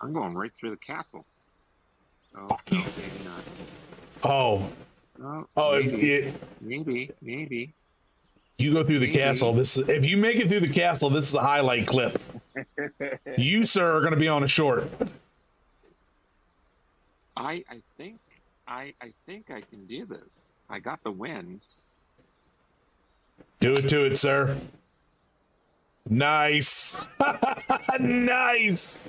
I'm going right through the castle. Oh, oh. no, maybe not. Oh, Oh, oh, maybe, it, maybe, maybe. you go through the castle. This if you make it through the castle, this is a highlight clip. You sir are going to be on a short. I I think I I think I can do this. I got the wind. Do it to it, sir. Nice, nice.